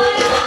Hallelujah.